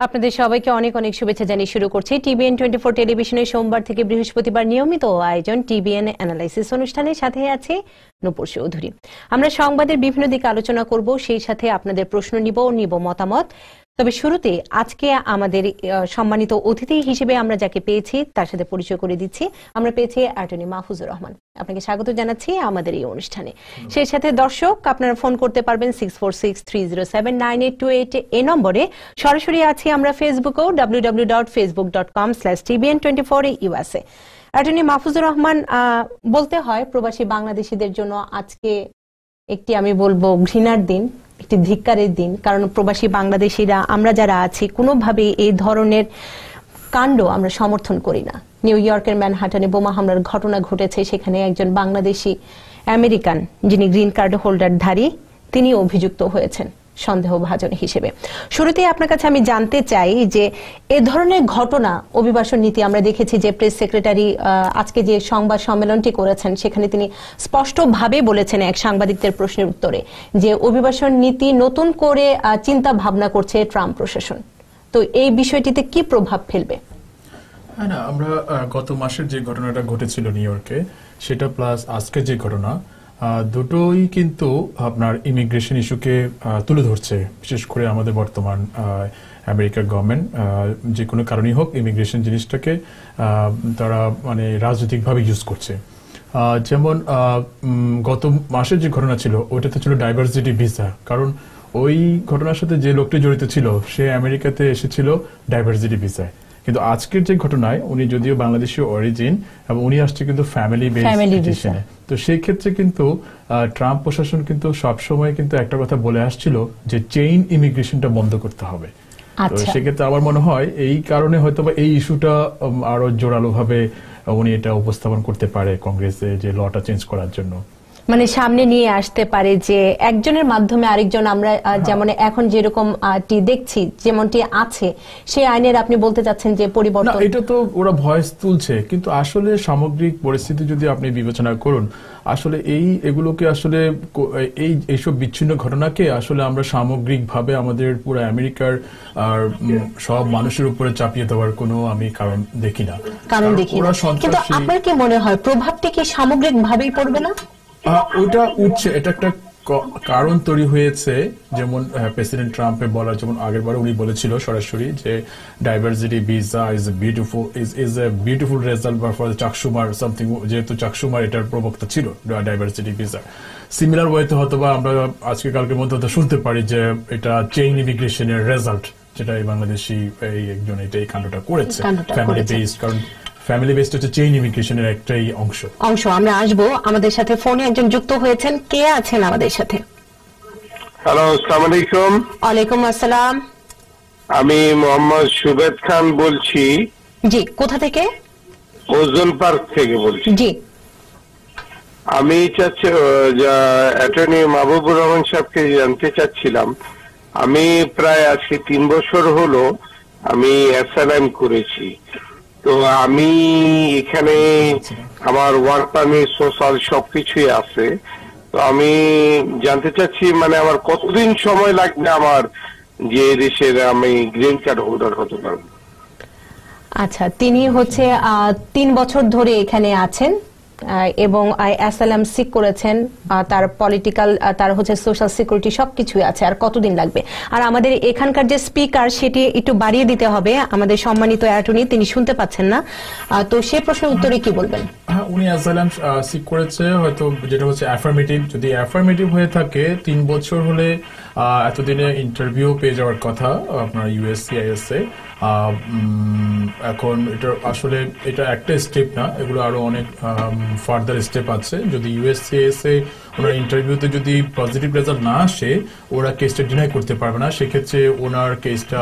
আপনাদের সবাইকে অনেক অনেক শুভেচ্ছা জানিয়ে শুরু করছি। টিবিএন টোয়েন্টি ফোর টেলিভিশনে সোমবার থেকে বৃহস্পতিবার নিয়মিত আয়োজন টিবিএন অ্যানালাইসিস অনুষ্ঠানের সাথে আছে নূপুর চৌধুরী। আমরা সংবাদের বিভিন্ন দিকে আলোচনা করব, সেই সাথে আপনাদের প্রশ্ন নিব ও নিব মতামত। তবে শুরুতে আজকে আমাদের সম্মানিত অতিথি হিসেবে আমরা যাকে পেয়েছি তার সাথে পরিচয় করে দিচ্ছি। আমরা পেয়েছি অ্যাটর্নি মাহফুজুর রহমান। আপনাকে স্বাগত জানাচ্ছি আমাদের এই অনুষ্ঠানে। সেই সাথে দর্শক, আপনারা ফোন করতে পারবেন six four six three zero seven nine eight two eight এ নম্বরে। সরাসরি আছি আমরা ফেসবুকেও W W dot Facebook dot com slash TVN twenty four USA attorney Mahfuzur Rahman বলতে হয় প্রবাসী বাংলাদেশিদের জন্য আজকে একটি, আমি বলব, ঘৃণার দিন। একটি ধিক্কারের দিন। কারণ প্রবাসী বাংলাদেশিরা, আমরা যারা আছি কোনোভাবে এই ধরনের কাণ্ড আমরা সমর্থন করি না। নিউ ইয়র্কের ম্যানহাটনে বোমা হামলার ঘটনা ঘটেছে, সেখানে একজন বাংলাদেশি আমেরিকান, যিনি গ্রিন কার্ড হোল্ডার ধারী তিনি অভিযুক্ত হয়েছেন। সন্দেহভাজন হিসেবে। শুরুতে আপনার কাছে আমি জানতে চাই যে এ ধরনের ঘটনা, অভিবাসন নীতি আমরা দেখেছি যে প্রেস সেক্রেটারি আজকে যে সংবাদ সম্মেলনটি করেছেন, সেখানে তিনি স্পষ্টভাবে বলেছেন এক সাংবাদিকদের প্রশ্নের উত্তরে যে অভিবাসন নীতি নতুন করে চিন্তা ভাবনা করছে ট্রাম্প প্রশাসন। তো এই বিষয়টিতে কি প্রভাব ফেলবে? হ্যাঁ না, আমরা গত মাসের যে ঘটনাটা ঘটেছিল নিউ ইয়র্কে, সেটা প্লাস আজকে যে ঘটনা দুটোই কিন্তু আপনার ইমিগ্রেশন ইস্যুকে তুলে ধরছে। বিশেষ করে আমাদের বর্তমান আমেরিকার গভর্নমেন্ট যে কোনো কারণেই হোক ইমিগ্রেশন জিনিসটাকে তারা মানে রাজনৈতিকভাবে ইউজ করছে। যেমন গত মাসের যে ঘটনা ছিল ওইটাতে ছিল ডাইভার্সিটি ভিসা কারণ ওই ঘটনার সাথে যে লোকটি জড়িত ছিল, সে আমেরিকাতে এসেছিল ডাইভার্সিটি ভিসায় কিন্তু আজকের যে ঘটনায় উনি যদিও বাংলাদেশি অরিজিন এবং উনি আসছে কিন্তু ফ্যামিলি বেসিশনে তো সেই ক্ষেত্রে কিন্তু ট্রাম্প প্রশাসন কিন্তু সবসময় কিন্তু একটা কথা বলে আসছিল যে চেইন ইমিগ্রেশনটা বন্ধ করতে হবে। তো আচ্ছা। সেক্ষেত্রে আমার মনে হয় এই কারণে হয়তো এই ইস্যুটা আরও জোরালো ভাবে উনি এটা উপস্থাপন করতে পারে কংগ্রেসে যে লটা চেঞ্জ করার জন্য। মানে সামনে নিয়ে আসতে পারে যে একজনের মাধ্যমে আরেকজন আমরা হ্যাঁ। যেমন এখন যেরকম দেখছি যেমনটি আছে সেই আইনের আপনি বলতে চাচ্ছেন যে পরিবর্তন। এটা তো ওরা ভয়েস তুলছে কিন্তু আসলে সামগ্রিক পরিস্থিতি যদি আপনি বিবেচনা করুন আসলে এই এগুলোকে আসলে এই এইসব বিচ্ছিন্ন ঘটনাকে আসলে আমরা সামগ্রিকভাবে আমাদের পুরো আমেরিকার আর সব মানুষের উপরে চাপিয়ে দেওয়ার কোনো আমি কারণ দেখি না। কারণ দেখি কিন্তু আপনার কি মনে হয় প্রভাবটি কি সামগ্রিক ভাবেই পড়বে না? ওইটা উঠছে। এটা একটা কারণ তৈরি হয়েছে। যেমন প্রেসিডেন্ট ট্রাম্পের বলা যেমন আগের বার উনি বলেছিল সরাসরি যে diversity visa is a beautiful is is a beautiful result বা ফর চাকসুমার সামথিং যেহেতু চাকসুমার এটার প্রবক্তা ছিল ডাইভার্সিটি ভিসা সিমিলার ওয়েতে হয়তো বা আমরা আজকে কালকের মধ্যে হয়তো শুনতে পারি যে এটা চেইন ইমিগ্রেশনের রেজাল্ট যেটা এই বাংলাদেশি এই একজন এটা এই কাণ্ডটা করেছে ফ্যামিলি বেসড কারণ ফ্যামিলি বেসড হচ্ছে চেইন ইমিগ্রেশনের একটাই অংশ। অংশ। আমরা আসব আমাদের সাথে। ফোনে একজন যুক্ত হয়েছেন। কে আছেন আমাদের সাথে? হ্যালো আসসালামু আলাইকুম। ওয়ালাইকুম আসসালাম। আমি মোহাম্মদ সুবেদ খান বলছি। জি কোথা থেকে? ওজন পার্ক থেকে বলছি। জি। আমি চাচ্ছি অ্যাটর্নি মাহবুবুর রহমান সাহেবকে জানতে চাচ্ছিলাম। আমি প্রায় আজকে তিন বছর হলো আমি অ্যাসাইলাম করেছি। তো আমি এখানে আমার ওয়ার্ক পারমিট সোশ্যাল সবকিছুই আছে। তো আমি জানতে চাচ্ছি মানে আমার কতদিন সময় লাগবে আমার যে দেশের আমি গ্রিন কার্ড হোল্ডার হতে পারব? আচ্ছা তিনি হচ্ছে তিন বছর ধরে এখানে আছেন। এবং অ্যাসালাম সিক করেছেন তার পলিটিক্যাল তার হচ্ছে সোশ্যাল সিকিউরিটি সবকিছুই আছে, আর কতদিন লাগবে। আর আমাদের এখানকার যে স্পিকার সেটি একটু বাড়িয়ে দিতে হবে, আমাদের সম্মানিত অ্যাটর্নি তিনি শুনতে পাচ্ছেন না। তো সে প্রশ্নের উত্তরে কি বলবেন? হ্যাঁ উনি অ্যাসালাম সিক করেছে, হয়তো যেটা হচ্ছে অ্যাফার্মেটিভ যদি অ্যাফার্মেটিভ হয়ে থাকে, তিন বছর হলে এতদিনে ইন্টারভিউ পেয়ে যাওয়ার কথা, আপনার ইউএসসিআইএস এ এখন এটা আসলে এটা একটা স্টেপ না এগুলো আরও অনেক ফার্দার স্টেপ আছে। যদি ইউএসসিএস এ ওনার ইন্টারভিউতে যদি পজিটিভ রেজাল্ট না আসে ওরা কেসটা ডিনাই করতে পারবে না। সেক্ষেত্রে ওনার কেসটা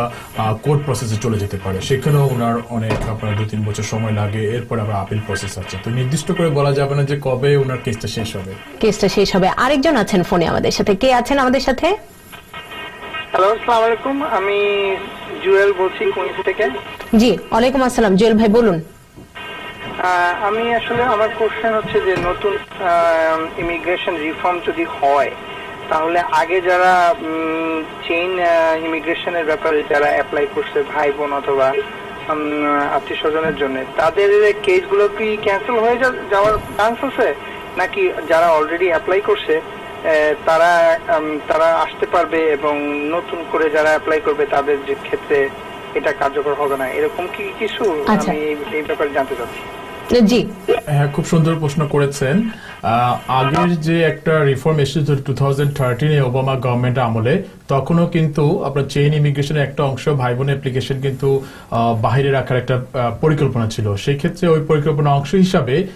কোর্ট প্রসেসে চলে যেতে পারে। সেখানেও ওনার অনেক আপনার দু তিন বছর সময় লাগে। এরপর আবার আপিল প্রসেস আছে। তো নির্দিষ্ট করে বলা যাবে না যে কবে ওনার কেসটা শেষ হবে। কেসটা শেষ হবে। আরেকজন আছেন ফোনে আমাদের সাথে। কে আছেন আমাদের সাথে? হ্যালো আসসালামু আলাইকুম। আমি জুয়েল বলছি কুইন্স থেকে? জি ওয়ালাইকুম আসসালাম। জুয়েল ভাই বলুন। আমি আসলে আমার কোশ্চেন হচ্ছে যে নতুন ইমিগ্রেশন রিফর্ম যদি হয় তাহলে আগে যারা চেইন ইমিগ্রেশনের ব্যাপারে যারা অ্যাপ্লাই করছে ভাই বোন অথবা আত্মীয় স্বজনের জন্য তাদের কেসগুলো কি ক্যান্সেল হয়ে যাওয়ার চান্স আছে? নাকি যারা অলরেডি অ্যাপ্লাই করছে তারা তারা আসতে পারবে এবং নতুন করে যারা অ্যাপ্লাই করবে তাদের যে ক্ষেত্রে এটা কার্যকর হবে না। এরকম কি কিছু? আচ্ছা। আমি এই- ব্যাপারে জানতে চাচ্ছি। জি। হ্যাঁ খুব সুন্দর প্রশ্ন করেছেন। আহ, আগের যে একটা রিফর্ম এসেছিল টু থাউজেন্ড থার্টিনে ওবামা গভর্নমেন্ট আমলে তখনও কিন্তু আপনার চেইন ইমিগ্রেশনের একটা অংশ ভাই বোন অ্যাপ্লিকেশন কিন্তু আহ, বাইরে রাখার একটা আহ, পরিকল্পনা ছিল। সেই ক্ষেত্রে ওই পরিকল্পনা অংশ হিসাবে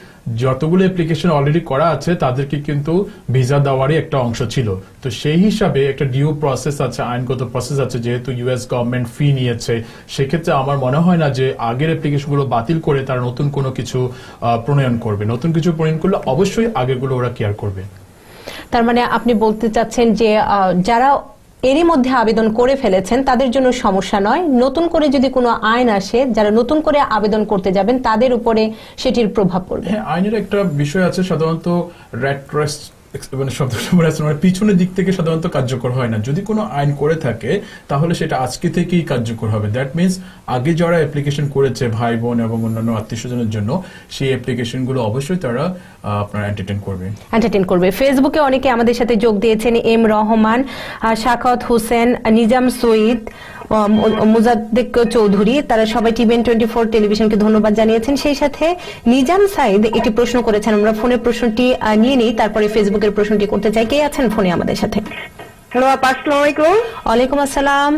যতগুলো অ্যাপ্লিকেশন অলরেডি করা আছে, তাদেরকে কিন্তু ভিসা দেওয়ারই একটা অংশ ছিল। তো সেই হিসাবে একটা ডিউ প্রসেস আছে, আইনগত প্রসেস আছে, যেহেতু ইউএস গভর্নমেন্ট ফি নিয়েছে। সেক্ষেত্রে আমার মনে হয় না যে আগের অ্যাপ্লিকেশনগুলো বাতিল করে তারা নতুন কোনো কিছু প্রণয়ন করবে। নতুন কিছু প্রণয়ন করলে অবশ্যই আগেরগুলো ওরা কেয়ার করবে। তার মানে আপনি বলতে চাচ্ছেন যে যারা এরই মধ্যে আবেদন করে ফেলেছেন, তাদের জন্য সমস্যা নয়। নতুন করে যদি কোনো আইন আসে, যারা নতুন করে আবেদন করতে যাবেন, তাদের উপরে সেটির প্রভাব পড়বে। হ্যাঁ আইনের একটা বিষয় আছে, সাধারণত মানে শব্দটা মনে পিছনের দিক থেকে সাধারণত কার্যকর হয় না। যদি কোনো আইন করে থাকে, তাহলে সেটা আজকে থেকেই কার্যকর হবে। দ্যাট মিনস আগে যারা অ্যাপ্লিকেশন করেছে ভাই, বোন এবং অন্যান্য আত্মীয় স্বজনের জন্য, সেই অ্যাপ্লিকেশনগুলো অবশ্যই তারা আপনার এন্টারটেন করবে। করবে। ফেসবুকে অনেকে আমাদের সাথে যোগ দিয়েছেন, এম রহমান শাখাওয়াত হোসেন, নিজাম মু- মুজাদ্দেক চৌধুরী তারা সবাই টিভিএন টোয়েন্টি ফোর টেলিভিশনকে ধন্যবাদ জানিয়েছেন। সেই সাথে নিজাম সাইদ একটি প্রশ্ন করেছেন। আমরা ফোনের প্রশ্নটি নিয়ে নিই তারপরে ফেসবুকের প্রশ্নটি করতে চাই। কে আছেন ফোনে আমাদের সাথে? হ্যালো আপা আসসালামু আলাইকুম। ওয়ালাইকুম আসসালাম।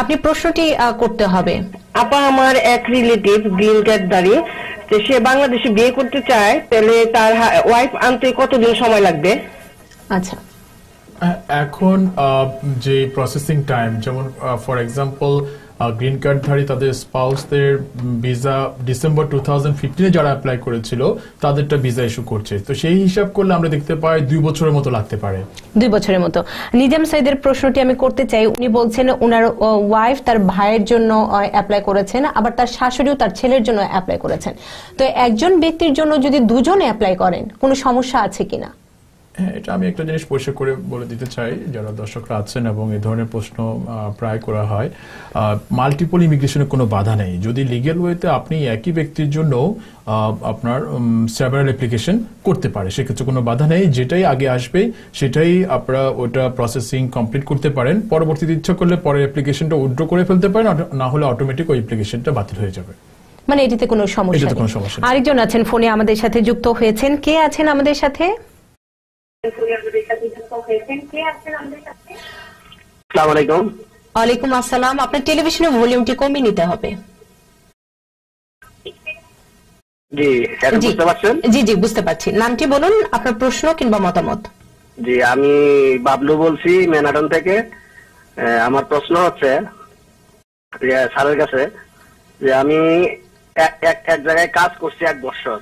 আপনি প্রশ্নটি করতে হবে। আপা আমার এক রিলেটিভ গ্রিন কার্ড দাঁড়িয়ে সে বাংলাদেশে বিয়ে করতে চায় তাহলে তার ওয়াইফ আনতে কতদিন সময় লাগবে? আচ্ছা। এখন যে প্রসেসিং টাইম যেমন ফর এক্সাম্পল গ্রিন কার্ডধারী তাদের স্পাউসদের ভিসা ডিসেম্বর টু থাউজেন্ড যারা অ্যাপ্লাই করেছিল, তাদেরটা ভিসা ইস্যু করছে। তো সেই হিসাব করলে আমরা দেখতে পাই দুই বছরের মতো লাগতে পারে। দুই বছরের মতো। নিজাম সাইদের প্রশ্নটি আমি করতে চাই। উনি বলছেন ওনার ওয়াইফ তার ভাইয়ের জন্য অ্যাপ্লাই করেছেন, আবার তার শাশুড়িও তার ছেলের জন্য অ্যাপ্লাই করেছেন। তো একজন ব্যক্তির জন্য যদি দুজন অ্যাপ্লাই করেন, কোনো সমস্যা আছে কিনা? হ্যাঁ এটা আমি একটা জিনিস পরিষ্কার করে বলে দিতে চাই যারা দর্শকরা আছেন এবং এই ধরনের প্রশ্ন প্রায় করা হয় মাল্টিপল ইমিগ্রেশনের কোনো বাধা নেই। যদি লিগেল ওয়েতে আপনি একই ব্যক্তির জন্য আপনার সেভারাল অ্যাপ্লিকেশন করতে পারে সেক্ষেত্রে কোনো বাধা নেই। যেটাই আগে আসবে সেটাই আপনারা ওটা প্রসেসিং কমপ্লিট করতে পারেন। পরবর্তীতে ইচ্ছা করলে পরের অ্যাপ্লিকেশনটা উইথড্র করে ফেলতে পারেন না হলে অটোমেটিক ওই অ্যাপ্লিকেশনটা বাতিল হয়ে যাবে। মানে এটিতে কোনো সমস্যা। আরেকজন আছেন ফোনে আমাদের সাথে যুক্ত হয়েছেন। কে আছেন আমাদের সাথে? ওয়ালাইকুম আসসালাম। আপনার টেলিভিশনের ভলিউমটি কমিয়ে নিতে হবে। জি জি। বুঝতে পারছেন? জি জি বুঝতে পারছি। নামটি বলুন আপনার প্রশ্ন কিংবা মতামত। জি আমি বাবলু বলছি ম্যানাটন থেকে। আমার প্রশ্ন হচ্ছে স্যারের কাছে যে আমি এক- এক এক জায়গায় কাজ করছি এক বছর।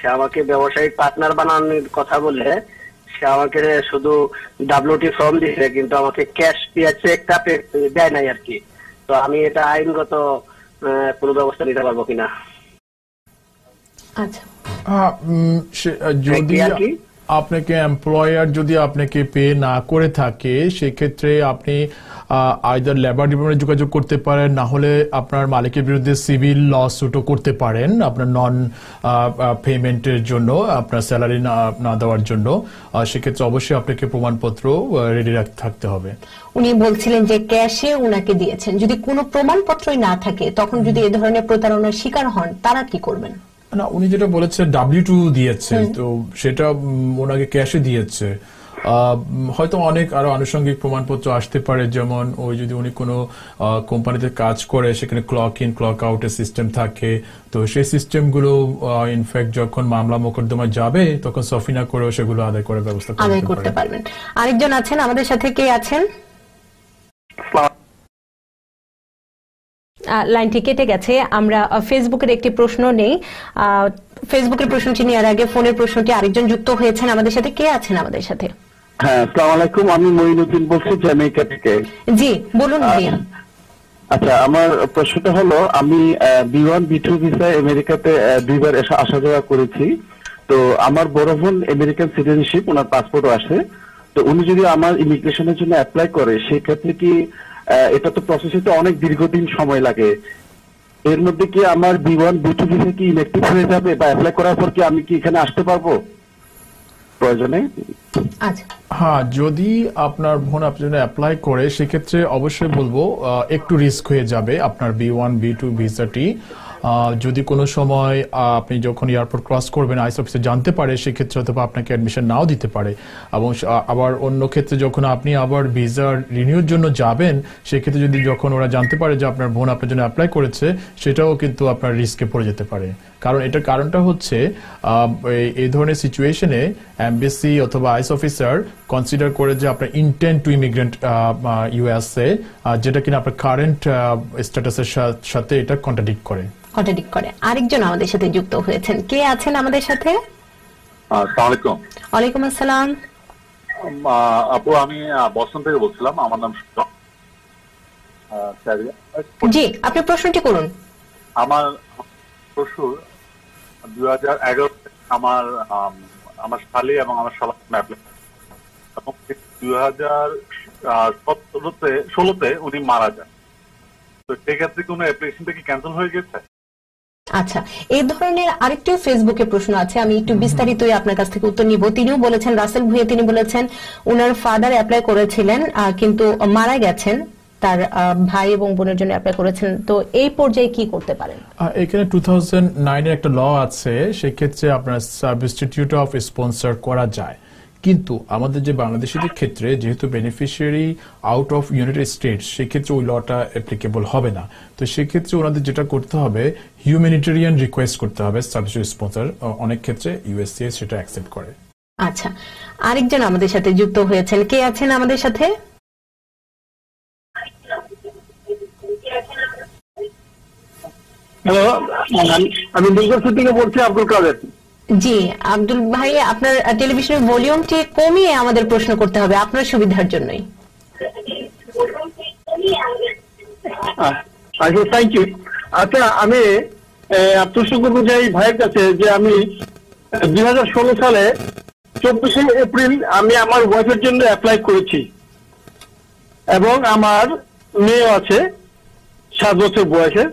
সে আমাকে ব্যবসায়িক পার্টনার বানানোর কথা বলে সে আমাকে শুধু ডাব্লিউটি ফর্ম দিয়েছে কিন্তু আমাকে ক্যাশ পেয়েছে একটা দেয় নাই আর কি। তো আমি এটা আইনগত আহ, কোনো ব্যবস্থা নিতে পারব কিনা। আচ্ছা। উম, সে- যদি আর কি? আপনাকে এমপ্লয়ার যদি আপনাকে পে না করে থাকে, সেক্ষেত্রে আপনি আইদার লেবার ডিপার্টমেন্টে যোগাযোগ করতে পারেন, না হলে আপনার মালিকের বিরুদ্ধে সিভিল ল সুটও করতে পারেন আপনার নন পেমেন্টের জন্য, আপনার স্যালারি না না দেওয়ার জন্য। সেক্ষেত্রে অবশ্যই আপনাকে প্রমাণপত্র রেডি রাখতে থাকতে হবে। উনি বলছিলেন যে ক্যাশে উনাকে দিয়েছেন। যদি কোনো প্রমাণপত্রই না থাকে, তখন যদি এ ধরনের প্রতারণার শিকার হন, তারা কি করবেন? না উনি যেটা বলেছে ডাব্লিউ টু দিয়েছে তো সেটা ওনাকে ক্যাশে দিয়েছে। আহ, হয়তো অনেক আরও আনুষঙ্গিক প্রমাণপত্র আসতে পারে যেমন ওই যদি উনি কোনো কোম্পানিতে কাজ করে সেখানে ক্লক ইন ক্লক আউটের সিস্টেম থাকে। তো সেই সিস্টেম সিস্টেমগুলো ইনফ্যাক্ট যখন মামলা মোকদ্দমা যাবে তখন সফিনা করেও সেগুলো আদায় করার ব্যবস্থা করে করতে পারবেন। আরেকজন আছেন আমাদের সাথে কে আছেন? লাইনটি কেটে গেছে। আমরা ফেসবুকের একটি প্রশ্ন নেই। ফেসবুকের প্রশ্নটি নেওয়ার আগে ফোনের প্রশ্নটি আরেকজন যুক্ত হয়েছেন আমাদের সাথে। কে আছেন আমাদের সাথে? হ্যাঁ আসসালামু আলাইকুম। আমি মঈনুদ্দিন বলছি জ্যামাইকা থেকে। জি বলুন আচ্ছা আমার প্রশ্নটা হলো আমি বি ওয়ান বি টু ভিসায় আমেরিকাতে দুইবার আসা যাওয়া করেছি। তো আমার বড় বোন আমেরিকান সিটিজেনশিপ ওনার পাসপোর্টও আছে। তো উনি যদি আমার ইমিগ্রেশনের জন্য অ্যাপ্লাই করে সেক্ষেত্রে কি এটা তো প্রসেস হতে অনেক দীর্ঘদিন সময় লাগে। এর মধ্যে কি আমার বিমান ওয়ান বি টু ভিসা কি ইলেকটিভ হয়ে যাবে বা অ্যাপ্লাই করার পর কি আমি কি এখানে আসতে পারব? প্রয়োজনে? আচ্ছা। হ্যাঁ যদি আপনার বোন আপনার জন্য অ্যাপ্লাই করে, সেক্ষেত্রে অবশ্যই বলব একটু রিস্ক হয়ে যাবে আপনার বি ওয়ান বি টু ভিসাটি যদি কোনো সময় আপনি যখন এয়ারপোর্ট ক্রস করবেন আইস অফিসে জানতে পারে, সেক্ষেত্রে অথবা আপনাকে অ্যাডমিশন নাও দিতে পারে। এবং আবার অন্য ক্ষেত্রে যখন আপনি আবার ভিসা রিনিউর জন্য যাবেন, সেক্ষেত্রে যদি যখন ওরা জানতে পারে যে আপনার বোন আপনার জন্য অ্যাপ্লাই করেছে, সেটাও কিন্তু আপনার রিস্কে পড়ে যেতে পারে। কারণ এটার কারণটা হচ্ছে এই- ধরনের সিচুয়েশনে এমবিসি অথবা অফিসার কনসিডার করে যে আপনার ইন্টেন্ট টু ইমিগ্রেন্ট ইউএসএ যেটা কিনা আপনার কারেন্ট স্ট্যাটাসের সাথে এটা কন্ট্রাডিক্ট করে। কন্ট্রাডিক্ট করে। আরেকজন আমাদের সাথে যুক্ত হয়েছেন। কে আছেন আমাদের সাথে? আসসালামাইকুম ওয়ালাইকুম আসসালাম। আপু আমি আহ, বস্টন থেকে বলছিলাম। আমার নাম। জি আপনি প্রশ্নটি করুন। আমার শ্বশুর দুই হাজার এগারো আমার আম, আমার শালি এবং আমার শালা এবং দুই হাজার সতেরোতে, ষোলোতে উনি মারা যান। তো সেক্ষেত্রে কোনো অ্যাপ্লিকেশনটা কি ক্যান্সেল হয়ে গেছে? আচ্ছা এই ধরনের আরেকটি ফেসবুকে প্রশ্ন আছে, আমি একটু বিস্তারিত আপনার কাছ থেকে উত্তর নিব। তিনিও বলেছেন, রাসেল ভুইয়া তিনি বলেছেন ওনার ফাদার অ্যাপ্লাই করেছিলেন কিন্তু মারা গেছেন। তার ভাই এবং বোনের জন্য অ্যাপ্লাই করেছেন। তো এই পর্যায়ে কি করতে পারেন? এখানে টু থাউজেন্ড নাইনের একটা ল আছে সেক্ষেত্রে আপনার সাবস্টিটিউট অফ স্পন্সর করা যায়। কিন্তু আমাদের যে বাংলাদেশিদের ক্ষেত্রে যেহেতু beneficiary out of United States সেক্ষেত্রে ওই লটা অ্যাপ্লিকেবল হবে না। তো সেক্ষেত্রে ওনাদের যেটা করতে হবে হিউম্যানিটেরিয়ান রিকোয়েস্ট করতে হবে সাবস্টিটিউট স্পন্সর অনেক ক্ষেত্রে ইউএসসিএ সেটা অ্যাকসেপ্ট করে। আচ্ছা আরেকজন আমাদের সাথে যুক্ত হয়েছেন। কে আছেন আমাদের সাথে? হ্যালো আমি দুর্গাপুর থেকে বলছি আব্দুল কাদের। জি আব্দুল ভাই আপনার টেলিভিশনের ভলিউমটি কমিয়ে আমাদের প্রশ্ন করতে হবে আপনার সুবিধার জন্যই। আচ্ছা থ্যাংক ইউ আচ্ছা আমি প্রশ্ন করব যে এই ভাইয়ের কাছে যে আমি দুই হাজার ষোলো সালে চব্বিশে এপ্রিল আমি আমার ওয়াইফের জন্য অ্যাপ্লাই করেছি। এবং আমার মেয়ে আছে সাত বছর বয়সে।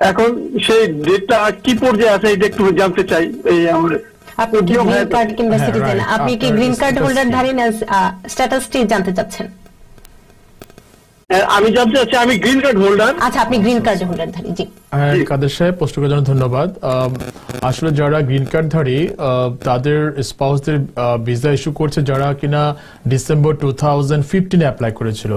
এখন সেই ডেটটা কি পর্যায়ে আছে এটা একটু জানতে চাই এই আমার আপনি কি গ্রিন কার্ড কিংবা হ্যাঁ, সিটিজেন আপনি কি গ্রিন কার্ড হোল্ডার? ধারী না স্ট্যাটাসটি জানতে চাচ্ছেন? আমি জানতে চাচ্ছি আমি গ্রিন কার্ড হোল্ডার আচ্ছা আপনি গ্রিন কার্ড হোল্ডার ধারী জি। হ্যাঁ কাদের সাহেব প্রশ্ন করার জন্য ধন্যবাদ। আসলে যারা গ্রিন কার্ডধারী আহ, তাদের স্পাউসদের ভিসা ইস্যু করছে যারা কিনা ডিসেম্বর টু থাউজেন্ড ফিফটিনে অ্যাপ্লাই করেছিল।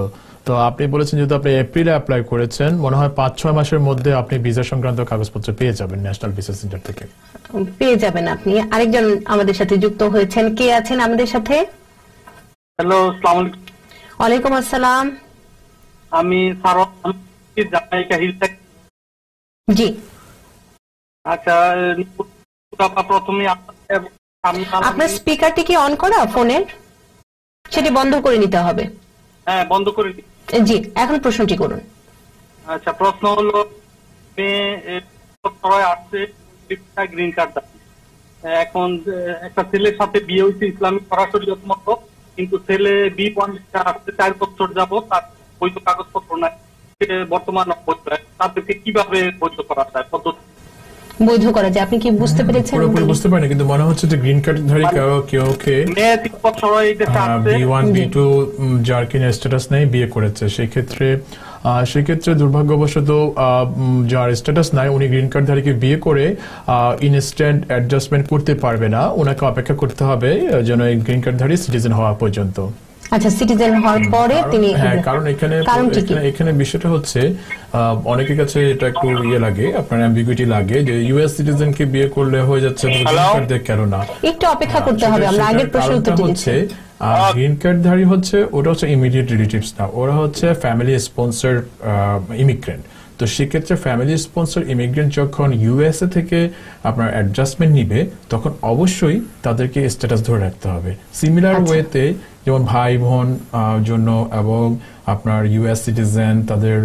তো আপনি বলেছেন যেহেতু আপনি এপ্রিলে অ্যাপ্লাই করেছেন মনে হয় পাঁচ ছয় মাসের মধ্যে আপনি ভিসা সংক্রান্ত কাগজপত্র পেয়ে যাবেন ন্যাশনাল ভিসা সেন্টার থেকে। পেয়ে যাবেন আপনি। আরেকজন আমাদের সাথে যুক্ত হয়েছেন। কে আছেন আমাদের সাথে? হ্যালো সালাম আলাইকুম। ওয়ালাইকুম আসসালাম। আমি জামাইকা হিল থেকে। জি। আচ্ছা প্রথমে আপনার স্পিকারটি কি অন করা ফোনের? সেটি বন্ধ করে নিতে হবে। হ্যাঁ বন্ধ করে দিই। জি, এখন প্রশ্নটি করুন। আচ্ছা প্রশ্ন হলো গ্রিন কার্ড এখন একটা ছেলের সাথে বিয়ে হয়েছে ইসলামিক সরাসরি মতো কিন্তু ছেলে বি ওয়ান আসছে চার বছর যাব তার বৈধ কাগজপত্র নাই বর্তমান। তাদেরকে কীভাবে বৈধ করা যায়? পদ্ধতি বৈধ করা যায়। আপনি কি বুঝতে পেরেছেন? পুরোপুরি বুঝতে পারিনি কিন্তু মনে হচ্ছে যে গ্রিন কার্ডধারী কেউ কেউ কে মেয়ে তিন বছর এই দেশে আসছে। বি ওয়ান বি টু যার কিনা স্ট্যাটাস নেই বিয়ে করেছে। সেক্ষেত্রে আহ, সেক্ষেত্রে দুর্ভাগ্যবশত আহ, যার স্ট্যাটাস নাই উনি গ্রিন কার্ডধারীকে বিয়ে করে ইনস্ট্যান্ট অ্যাডজাস্টমেন্ট করতে পারবে না। ওনাকে অপেক্ষা করতে হবে যেন এই গ্রিন কার্ডধারী সিটিজেন হওয়া পর্যন্ত। আচ্ছা সিটিজেন হওয়ার পরে তিনি হ্যাঁ কারণ এখানে এখানে- এখানে বিষয়টা হচ্ছে অনেকের কাছে এটা একটু ইয়ে লাগে আপনার অ্যাম্বিগুইটি লাগে যে ইউএস সিটিজেনকে বিয়ে করলে হয়ে যাচ্ছে কেন না? একটু অপেক্ষা করতে হবে আমরা আগের প্রশ্ন উত্তর হচ্ছে দিচ্ছি গ্রিন কার্ডধারী হচ্ছে ওটা হচ্ছে ইমিডিয়েট রিলেটিভস না ওরা হচ্ছে ফ্যামিলি স্পন্সর ইমিগ্রেন্ট তো সেক্ষেত্রে ফ্যামিলি স্পন্সর ইমিগ্রেন্ট যখন ইউএসএ থেকে আপনার অ্যাডজাস্টমেন্ট নিবে তখন অবশ্যই তাদেরকে স্ট্যাটাস ধরে রাখতে হবে। সিমিলার আচ্ছা। ওয়েতে যেমন ভাই বোন জন্য এবং আপনার ইউএস সিটিজেন তাদের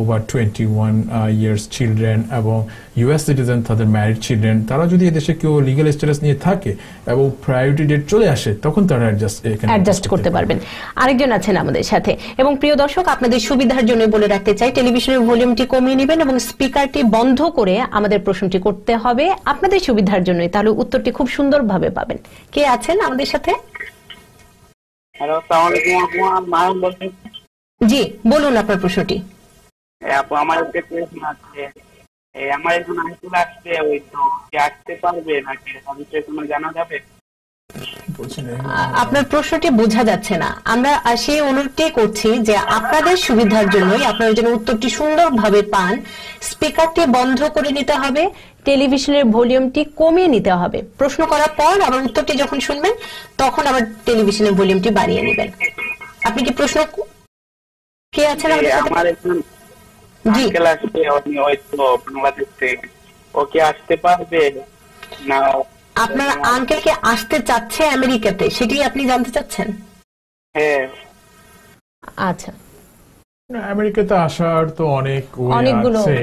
over twenty one years children এবং ইউএস সিটিজেন তাদের ম্যারিড চিলড্রেন তারা যদি এদেশে কেউ লিগাল স্ট্যাটাস নিয়ে থাকে এবং প্রায়োরিটি ডেট চলে আসে তখন তারা অ্যাডজাস্ট অ্যাডজাস্ট করতে পারবেন। আরেকজন আছেন আমাদের সাথে। এবং প্রিয় দর্শক আপনাদের সুবিধার জন্য বলে রাখতে চাই টেলিভিশনের ভলিউমটি কমিয়ে নেবেন এবং স্পিকারটি বন্ধ করে আমাদের প্রশ্নটি করতে হবে। আপনাদের সুবিধার জন্যই তাহলে উত্তরটি খুব সুন্দরভাবে পাবেন। কে আছেন আমাদের সাথে? হ্যালো সালাম আলাইকুম আপু আমি মায়ন বলছি। জি বলুন আপনার প্রশ্নটি। আপু আমার একটা প্রশ্ন আছে। এ, আমার একজন আইসুল আসছে ওই তো কি আসতে পারবে নাকি? কোনো জানা যাবে? আপনার প্রশ্নটি বোঝা যাচ্ছে না। আমরা সেই অনুরোধটি করছি যে আপনাদের সুবিধার জন্যই আপনারা যেন উত্তরটি সুন্দরভাবে পান। স্পিকারটি বন্ধ করে নিতে হবে। টেলিভিশনের ভলিউমটি কমিয়ে নিতে হবে। প্রশ্ন করার পর আবার উত্তরটি যখন শুনবেন তখন আবার টেলিভিশনের ভলিউমটি বাড়িয়ে নেবেন। আপনি কি প্রশ্ন কে আছেন আমাদের সাথে? আমার একজন জি। আঙ্কেল আসছে উনি ওই তো বাংলাদেশ থেকে ও কি আসতে পারবে না আপনার আঙ্কেলকে আসতে চাচ্ছে আমেরিকাতে সেটি আপনি জানতে চাচ্ছেন? হ্যাঁ। আচ্ছা। আমেরিকাতে আসার তো অনেক অনেকগুলো। আছে।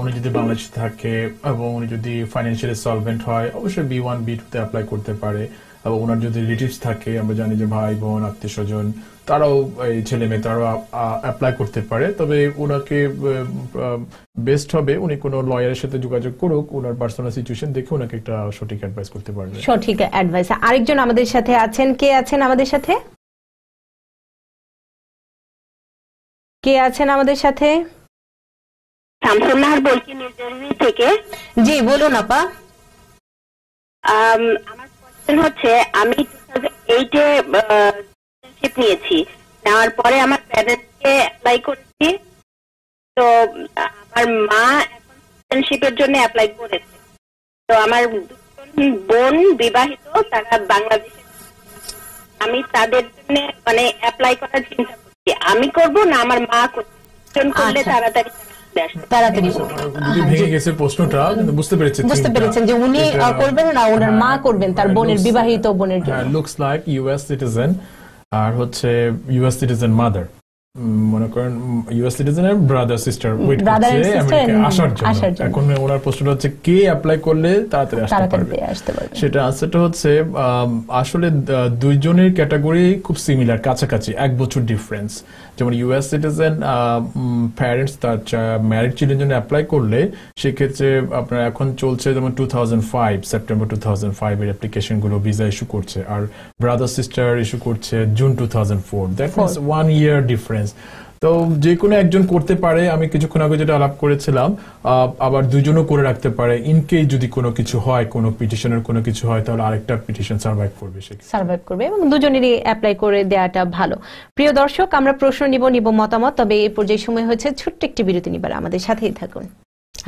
উনি যদি বাংলাদেশে থাকে এবং উনি যদি ফাইন্যান্সিয়ালি সলভেন্ট হয়, অবশ্যই বি ওয়ান বি টু তে অ্যাপ্লাই করতে পারে। এবং ওনার যদি রিলেটিভস থাকে, আমরা জানি যে ভাই, বোন, আত্মীয় স্বজন, তারাও এই ছেলে মেয়ে, তারাও অ্যাপ্লাই করতে পারে। তবে ওনাকে বেস্ট হবে উনি কোনো লয়ারের সাথে যোগাযোগ করুক ওনার পার্সোনাল সিচুয়েশন দেখে ওনাকে একটা সঠিক অ্যাডভাইস করতে পারবে। সঠিক অ্যাডভাইস আরেকজন আমাদের সাথে আছেন। কে আছেন আমাদের সাথে? কে আছেন আমাদের সাথে? শামসুন নাহার বলছি নিউ থেকে। জি বলুন আপা। আমার কোয়েশ্চেন হচ্ছে আমি এইটে সিটিজেনশিপ নিয়েছি। নেওয়ার পরে আমার প্যারেন্টসকে অ্যাপ্লাই করেছি। তো আমার মা এখন সিটিজেনশিপের জন্য অ্যাপ্লাই করেছে। তো আমার দুজন বোন বিবাহিত তারা বাংলাদেশে আমি তাদের জন্য মানে অ্যাপ্লাই করার চিন্তা করছি। আমি করব না আমার মা করবে করলে আচ্ছা। তাড়াতাড়ি। তাড়াতাড়ি যদি ভেঙে গেছে প্রশ্নটা বুঝতে পেরেছি বুঝতে পেরেছেন যে উনি করবেন না ওনার মা হ্যাঁ, করবেন তার বোনের বিবাহিত বোনের জন্য। হ্যাঁ লুকস লাইক ইউএস সিটিজেন আর হচ্ছে ইউএস সিটিজেন মাদার মনে করেন ইউএস সিটিজেনের ব্রাদার সিস্টার ওয়েট করছে আসার জন্য। এখন ওনার প্রশ্নটা হচ্ছে কে অ্যাপ্লাই করলে তাড়াতাড়ি আসতে পারবে? আসতে পারবে। সেটা আনসারটা হচ্ছে আসলে দুইজনের ক্যাটাগরি খুব সিমিলার কাছাকাছি এক বছর ডিফারেন্স যেমন ইউএস সিটিজেন প্যারেন্টস তার ম্যারিড চিলড্রেন জন্য অ্যাপ্লাই করলে সেক্ষেত্রে আপনার এখন চলছে যেমন two thousand five September two thousand five এর অ্যাপ্লিকেশনগুলো ভিসা ইস্যু করছে। আর ব্রাদার সিস্টার ইস্যু করছে June two thousand four that means one year difference তো যে কোনো একজন করতে পারে, আমি কিছুক্ষণ আগে যেটা আলাপ করেছিলাম আবার দুজনও করে রাখতে পারে। ইনকে যদি কোনো কিছু হয়, কোনো পিটিশনের কোনো কিছু হয়, তাহলে আরেকটা পিটিশন সার্ভাইভ করবে সার্ভাইভ করবে এবং দুজনেরই অ্যাপ্লাই করে দেওয়াটা ভালো। প্রিয় দর্শক, আমরা প্রশ্ন নিব নিব মতামত, তবে এই পর্যায়ে সময় হয়েছে ছোট্ট একটি বিরতি নিবার। আমাদের সাথেই থাকুন।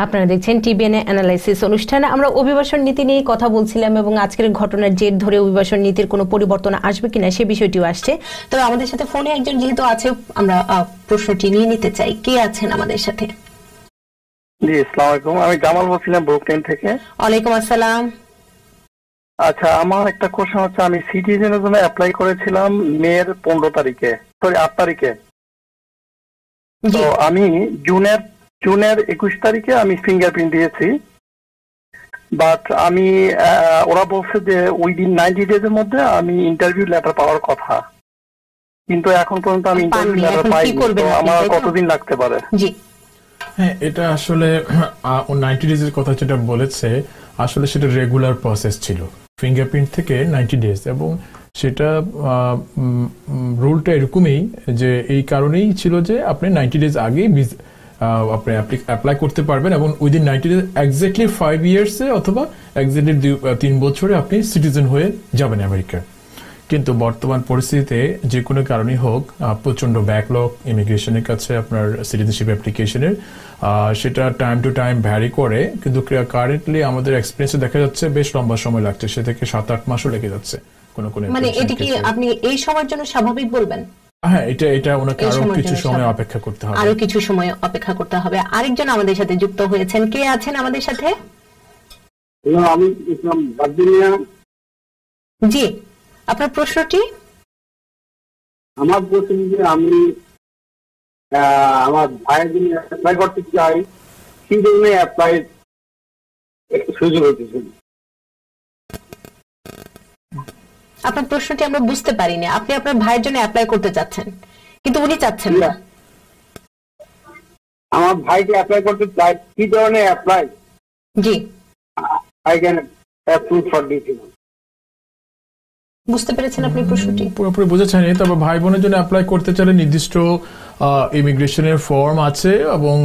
আপনারা দেখছেন টিবিএনএ অ্যানালাইসিস অনুষ্ঠানে। আমরা অভিবাসন নীতি নিয়ে কথা বলছিলাম এবং আজকের ঘটনার জের ধরে অভিবাসন নীতির কোনো পরিবর্তন আসবে কিনা সে বিষয়টিও আসছে। তবে আমাদের সাথে ফোনে একজন যেহেতু আছে আমরা প্রশ্নটি নিয়ে নিতে চাই। কে আছেন আমাদের সাথে? জি আসসালামু আলাইকুম। আমি জামাল বলছিলাম ব্রুকলিন থেকে। ওয়ালাইকুম আসসালাম। আচ্ছা আমার একটা কোশ্চেন হচ্ছে আমি সিটিজেনের জন্য অ্যাপ্লাই করেছিলাম মের পনেরো তারিখে সরি আট তারিখে। তো আমি জুনের জুনের একুশ তারিখে আমি ফিঙ্গারপ্রিন্ট দিয়েছি। বাট আমি ওরা বলছে যে উইদিন নাইনটি ডেজ এর মধ্যে আমি ইন্টারভিউ লেটার পাওয়ার কথা। কিন্তু এখন পর্যন্ত আমি ইন্টারভিউ লেটার আপনি, আমার কতদিন লাগতে পারে? জি। হ্যাঁ এটা আসলে নাইনটি ডেজের কথা যেটা বলেছে আসলে সেটা রেগুলার প্রসেস ছিল। ফিঙ্গারপ্রিন্ট থেকে নাইনটি ডেজ এবং সেটা রুলটা এরকমই যে এই কারণেই ছিল যে আপনি নাইনটি ডেজ আগেই আপনি অ্যাপ্লাই করতে পারবেন এবং within ninety days exactly five ইয়ার্সে অথবা এক্স্যাক্টলি তিন বছরে আপনি সিটিজেন হয়ে যাবেন আমেরিকার কিন্তু বর্তমান পরিস্থিতিতে যে কোনো কারণেই হোক আহ, প্রচণ্ড ব্যাকলগ ইমিগ্রেশনের কাছে আপনার সিটিজেনশিপ অ্যাপ্লিকেশনের সেটা টাইম টু টাইম ভ্যারি করে কিন্তু কারেন্টলি আমাদের এক্সপিরিয়েন্সে দেখা যাচ্ছে বেশ লম্বা সময় লাগছে সে থেকে সাত আট মাসও লেগে যাচ্ছে কোনো কোনো মানে এটি কি আপনি এই সময়ের জন্য স্বাভাবিক বলবেন? হ্যাঁ এটা এটা ওনাকে আরও কিছু সময় অপেক্ষা করতে হবে। আরও কিছু সময় অপেক্ষা করতে হবে। আরেকজন আমাদের সাথে যুক্ত হয়েছেন। কে আছেন আমাদের সাথে? আমি ইসলাম ভার্জিনিয়া জি আপনার প্রশ্নটি? আমার প্রশ্ন যে আমি আহ, আমার ভাইয়ের জন্য অ্যাপ্লাই করতে চাই কি জন্য অ্যাপ্লাই সুযোগ হতেছে আপনার প্রশ্নটি আমরা বুঝতে পারিনি। আপনি আপনার ভাইয়ের জন্য অ্যাপ্লাই করতে চাচ্ছেন। কিন্তু উনি চাচ্ছেন না। আমার ভাইকে অ্যাপ্লাই করতে চাই। কি ধরনের apply G. I can approve for DC বুঝতে পেরেছেন আপনি প্রশ্নটি? পুরোপুরি বোঝাচ্ছেনি তবে ভাই বোনের জন্য অ্যাপ্লাই করতে চাইলে নির্দিষ্ট ইমিগ্রেশনের ফর্ম আছে এবং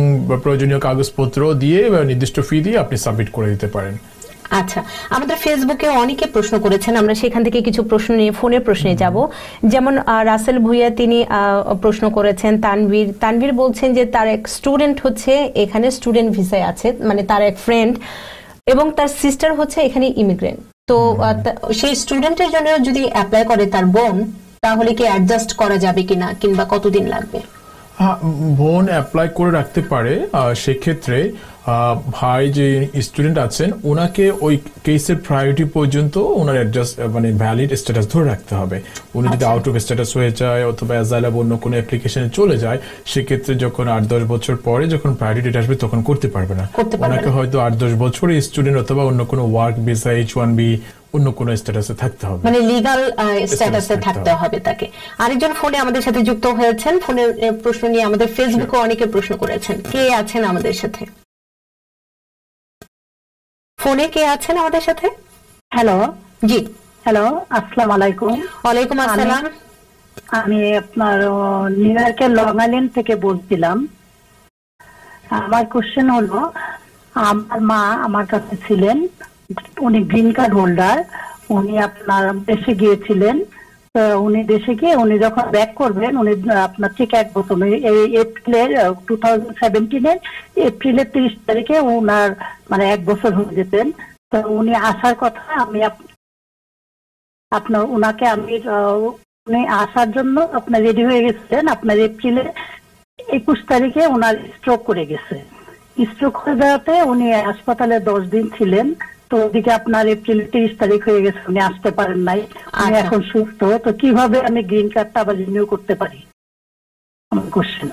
প্রয়োজনীয় কাগজপত্র দিয়ে বা নির্দিষ্ট ফি দিয়ে আপনি সাবমিট করে দিতে পারেন। আচ্ছা আমাদের ফেসবুকে অনেকে প্রশ্ন করেছেন আমরা সেখান থেকে কিছু প্রশ্ন নিয়ে ফোনের প্রশ্নে যাব। যেমন রাসেল ভুইয়া তিনি প্রশ্ন করেছেন তানভীর তানভীর বলছেন যে তার এক স্টুডেন্ট হচ্ছে এখানে স্টুডেন্ট ভিসায় আছে মানে তার এক ফ্রেন্ড এবং তার সিস্টার হচ্ছে এখানে ইমিগ্রেন্ট তো সেই স্টুডেন্টের জন্য যদি অ্যাপ্লাই করে তার বোন তাহলে কি অ্যাডজাস্ট করা যাবে কিনা কিংবা কতদিন লাগবে? বোন অ্যাপ্লাই করে রাখতে পারে সেক্ষেত্রে ভাই যে স্টুডেন্ট আছেন ওনাকে ওই কেসের প্রায়োরিটি পর্যন্ত ওনার অ্যাডজাস্ট মানে ভ্যালিড স্ট্যাটাস ধরে রাখতে হবে। উনি যদি আউট অফ স্ট্যাটাস হয়ে যায় অথবা অ্যাজাইলাম অন্য কোনো অ্যাপ্লিকেশনে চলে যায় সেক্ষেত্রে যখন আট দশ বছর পরে যখন প্রায়োরিটি আসবে তখন করতে পারবে না। ওনাকে হয়তো আট দশ বছরে স্টুডেন্ট অথবা অন্য কোনো work visa H one B অন্য কোনো স্ট্যাটাসে থাকতে হবে। মানে লিগাল স্ট্যাটাসে থাকতে। হবে। তাকে। আরেকজন ফোনে আমাদের সাথে যুক্ত হয়েছেন। ফোনের প্রশ্ন নিয়ে আমাদের ফেসবুকে অনেকে প্রশ্ন করেছেন। কে আছেন আমাদের সাথে? ফোনে কে আছেন আমাদের সাথে? হ্যালো। জি। হ্যালো আসসালাম আলাইকুম। ওয়ালাইকুম আসসালাম। আমি আপনার নিউইয়র্কের নিউ ইয়র্কের লং আইল্যান্ড থেকে বলছিলাম। আমার কোশ্চেন হলো আমার মা আমার কাছে ছিলেন উনি গ্রিন কার্ড হোল্ডার উনি আপনার দেশে গিয়েছিলেন। উনি দেশে গিয়ে উনি যখন ব্যাক করবেন, উনি আপনার ঠিক এক বছর এই- এপ্রিলের টু থাউজেন্ড সেভেন্টিনের এপ্রিলের তিরিশ তারিখে ওনার মানে এক বছর হয়ে যেতেন। তো উনি আসার কথা আমি আপ- আপনার ওনাকে আমি উনি আসার জন্য আপনার রেডি হয়ে গেছিলেন। আপনার এপ্রিলে একুশ তারিখে ওনার স্ট্রোক করে গেছে। স্ট্রোক হয়ে যাওয়াতে উনি হাসপাতালে দশ দিন ছিলেন। তো ওদিকে আপনার এপ্রিল তিরিশ তারিখ হয়ে গেছে উনি আসতে পারেন নাই। উনি আচ্ছা। এখন সুস্থ তো কীভাবে আমি গ্রিন কার্ডটা আবার রিনিউ করতে পারি? আমার কোশ্চেন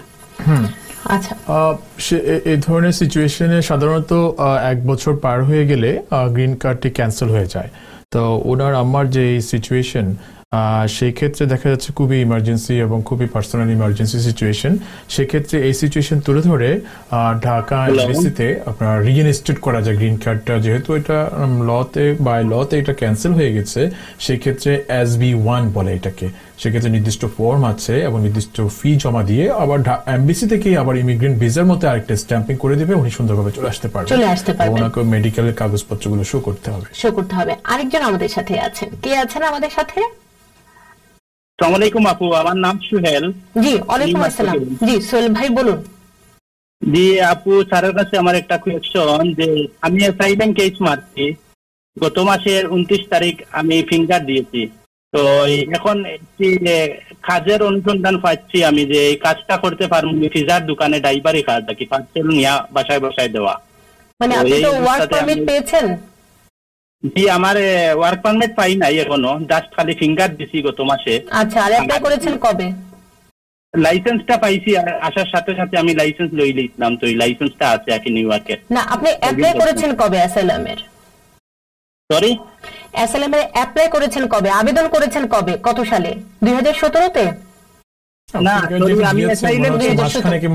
আচ্ছা। আহ, সে- এই ধরনের সিচুয়েশনে সাধারণত আহ, এক বছর পার হয়ে গেলে গ্রিন কার্ডটি ক্যান্সেল হয়ে যায়। তো ওনার আমার যে সিচুয়েশন সেই ক্ষেত্রে দেখা যাচ্ছে খুবই ইমার্জেন্সি এবং খুবই পার্সোনাল ইমার্জেন্সি সিচুয়েশন সেক্ষেত্রে এই সিচুয়েশন তুলে ধরে ঢাকা এমবিসিতে আপনার রিইনস্টেট করা যায় গ্রিন কার্ডটা যেহেতু এটা লতে বাই লতে এটা ক্যান্সেল হয়ে গেছে সেক্ষেত্রে এস বি ওয়ান বলে এটাকে। সেক্ষেত্রে নির্দিষ্ট ফর্ম আছে এবং নির্দিষ্ট ফি জমা দিয়ে আবার এমবিসি থেকে আবার ইমিগ্রেন্ট ভিসার মতো আরেকটা স্ট্যাম্পিং করে দিবে উনি সুন্দরভাবে চলে আসতে পারবে। চলে আসতে পারবেন। ওনাকে মেডিকেলের কাগজপত্রগুলো শো করতে হবে। শো করতে হবে। আরেকজন আমাদের সাথে আছেন। কে আছেন আমাদের সাথে? আপু আমার নাম সুহেল। জি ওয়ালাইকুম আসসালাম। জি সোহেল ভাই বলুন। জি আপু স্যারের কাছে আমার একটা যে আমি সাইবেন কেস মারছি। গত মাসের উনত্রিশ তারিখ আমি ফিঙ্গার দিয়েছি। তো এখন একটি কাজের অনুসন্ধান পাচ্ছি আমি যে এই কাজটা করতে পারব ফিজার দোকানে ড্রাইভারি কাজ নাকি পার্সেল নিয়ে বাসায় বাসায় দেওয়া। মানে আপনি তো ওয়ার্ক পারমিট পেয়েছেন? জি আমার ওয়ার্ক পারমিট পাই নাই এখনও জাস্ট খালি ফিঙ্গার দিছি গত মাসে আচ্ছা আর অ্যাপ্লাই করেছেন কবে? লাইসেন্সটা পাইছি আসার সাথে সাথে আমি লাইসেন্স লই লিখলাম তো লাইসেন্সটা আছে আর নিউ ইয়র্কের না আপনি অ্যাপ্লাই করেছেন কবে এসএলএম এর সরি এসএলএম এর অ্যাপ্লাই করেছেন কবে? আবেদন করেছেন কবে? কত সালে? দুই হাজার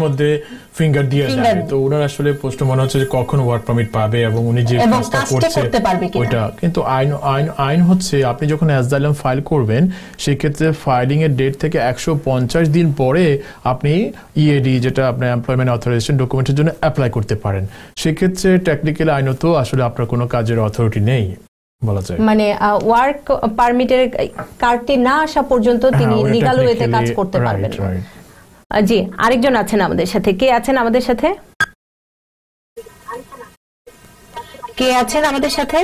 মধ্যে ফিঙ্গার দিয়ে যায় তো ওনার আসলে প্রশ্ন মনে হচ্ছে যে কখন ওয়ার্ক পারমিট পাবে এবং উনি যে কাজটা করছে। ওইটা। কিন্তু আইন আইন আইন হচ্ছে আপনি যখন ফাইল করবেন সেক্ষেত্রে ফাইলিং এর ডেট থেকে একশো পঞ্চাশ দিন পরে আপনি ইএডি যেটা আপনার এমপ্লয়মেন্ট অথরাইজেশন ডকুমেন্টের জন্য অ্যাপ্লাই করতে পারেন। সেক্ষেত্রে টেকনিক্যাল আইনত আসলে আপনার কোনো কাজের অথরিটি নেই। মানে ওয়ার্ক পারমিটের কার্ডটি না আসা পর্যন্ত তিনি হ্যাঁ, লিগাল ওয়েতে কাজ করতে পারবেন জি আরেকজন আছেন আমাদের সাথে। কে আছেন আমাদের সাথে? কে আছেন আমাদের সাথে?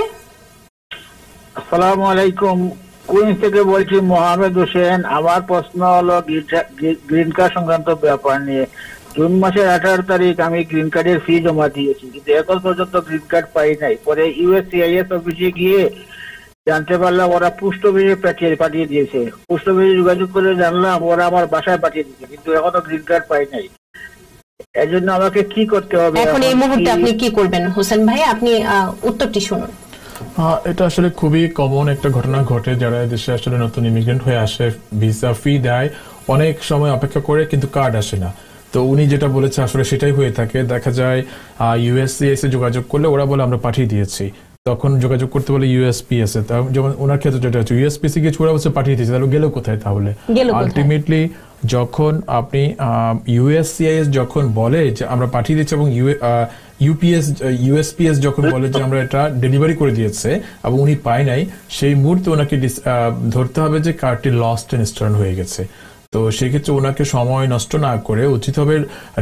আসসালামু আলাইকুম। কুইন্স থেকে বলছি মোহাম্মদ হোসেন। আমার প্রশ্ন হলো গ্রিন কার্ড সংক্রান্ত ব্যাপার নিয়ে। জুন মাসের আঠারো তারিখ আমি গ্রিন কার্ডের ফি জমা দিয়েছি। কিন্তু এখন পর্যন্ত গ্রিন কার্ড পাই নাই। পরে ইউএসসিআইএস অফিসে গিয়ে জানতে পারলাম ওরা পোস্ট অফিসে পাঠিয়ে পাঠিয়ে দিয়েছে। পোস্ট অফিসে যোগাযোগ করে জানলাম ওরা আমার বাসায় পাঠিয়ে দিয়েছে কিন্তু এখনও গ্রিন কার্ড পাই নাই। এই জন্য আমাকে কি করতে হবে? এখন এই মুহূর্তে আপনি কি করবেন? হোসেন ভাই আপনি আহ, উত্তরটি শুনুন। এটা আসলে খুবই কমন একটা ঘটনা ঘটে। যারা দেশে আসলে নতুন ইমিগ্রেন্ট হয়ে আসে ভিসা ফি দেয় অনেক সময় অপেক্ষা করে কিন্তু কার্ড আসে না। তো উনি যেটা বলেছে আসলে সেটাই হয়ে থাকে। দেখা যায় ইউএসসিএস এ যোগাযোগ করলে ওরা বলে আমরা পাঠিয়ে দিয়েছি। তখন যোগাযোগ করতে বলে ইউএসপিএস এ। যেমন ওনার ক্ষেত্রে যেটা হচ্ছে ইউএসপিসি গিয়ে ওরা বলছে পাঠিয়ে দিয়েছে। তাহলে গেল কোথায় তাহলে? আলটিমেটলি যখন আপনি ইউএসসিআইএস যখন বলে যে আমরা পাঠিয়ে দিচ্ছি এবং ইউপিএস ইউএসপিএস যখন বলে যে আমরা এটা ডেলিভারি করে দিয়েছে এবং উনি পায় নাই সেই মুহূর্তে ওনাকে ধরতে হবে যে কার্ডটি লস্ট এন্ড স্টার্ন হয়ে গেছে। তো সেক্ষেত্রে ওনাকে সময় নষ্ট না করে উচিত হবে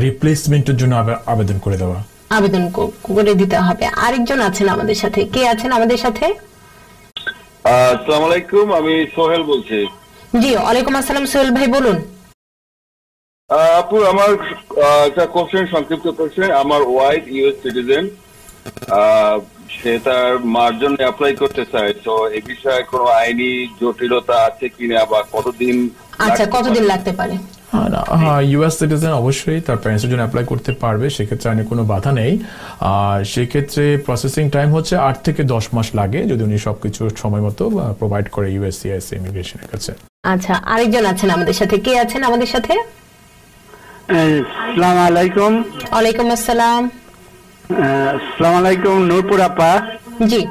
রিপ্লেসমেন্টের জন্য আবেদন করে দেওয়া। আবেদন করে দিতে হবে। আরেকজন আছেন আমাদের সাথে। কে আছেন আমাদের সাথে? আসসালামু আলাইকুম আমি সোহেল বলছি। জি ওয়ালাইকুম আসসালাম সোহেল ভাই বলুন। আহ, আপু আমার একটা কোশ্চেন সংক্ষিপ্ত কোশ্চেন আমার ওয়াইফ ইউএস সিটিজেন সে তার মার জন্য অ্যাপ্লাই করতে চায়। তো এই বিষয়ে কোনো আইনি জটিলতা আছে কিনা বা কতদিন আচ্ছা কতদিন লাগতে পারে? হ্যাঁ ইউএস সিটিজেন অবশ্যই তার প্যারেন্টসের জন্য অ্যাপ্লাই করতে পারবে সেক্ষেত্রে আইনে কোনো বাধা নেই। আর সেক্ষেত্রে প্রসেসিং টাইম হচ্ছে আট থেকে দশ মাস লাগে যদি উনি সবকিছু সময় মতো প্রোভাইড করে ইউএসসিআইএস ইমিগ্রেশনের কাছে। আচ্ছা আরেকজন আছেন আমাদের সাথে। কে আছেন আমাদের সাথে? আসসালামু আলাইকুম। ওয়ালাইকুম আসসালাম। আসসালামু আলাইকুম নূরপুর আপা। জি।